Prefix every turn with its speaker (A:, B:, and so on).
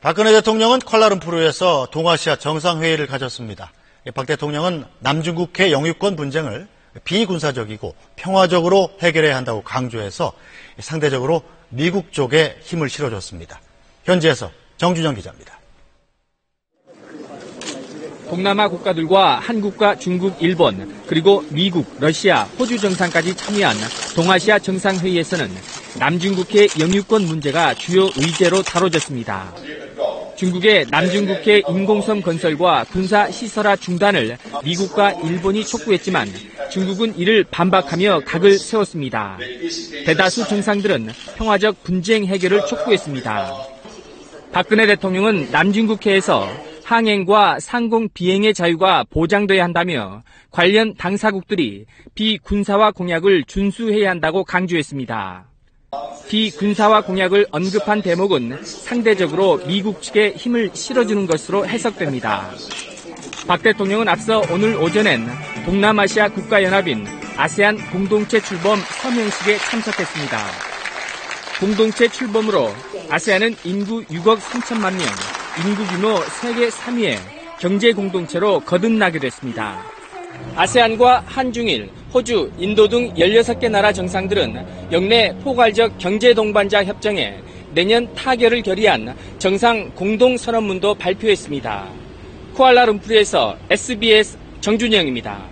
A: 박근혜 대통령은 콜라룸푸르에서 동아시아 정상회의를 가졌습니다. 박 대통령은 남중국해 영유권 분쟁을 비군사적이고 평화적으로 해결해야 한다고 강조해서 상대적으로 미국 쪽에 힘을 실어줬습니다. 현지에서 정준영 기자입니다.
B: 동남아 국가들과 한국과 중국, 일본, 그리고 미국, 러시아, 호주 정상까지 참여한 동아시아 정상회의에서는 남중국해 영유권 문제가 주요 의제로 다뤄졌습니다. 중국의 남중국해 인공섬 건설과 군사 시설화 중단을 미국과 일본이 촉구했지만 중국은 이를 반박하며 각을 세웠습니다. 대다수 정상들은 평화적 분쟁 해결을 촉구했습니다. 박근혜 대통령은 남중국해에서 항행과 상공 비행의 자유가 보장돼야 한다며 관련 당사국들이 비군사화 공약을 준수해야 한다고 강조했습니다. 비군사화 공약을 언급한 대목은 상대적으로 미국 측에 힘을 실어주는 것으로 해석됩니다. 박 대통령은 앞서 오늘 오전엔 동남아시아 국가연합인 아세안 공동체 출범 서명식에 참석했습니다. 공동체 출범으로 아세안은 인구 6억 3천만 명, 인구 규모 세계 3위의 경제 공동체로 거듭나게 됐습니다. 아세안과 한중일, 호주, 인도 등 16개 나라 정상들은 역내 포괄적 경제 동반자 협정에 내년 타결을 결의한 정상 공동 선언문도 발표했습니다. 쿠알라룸푸르에서 SBS 정준영입니다.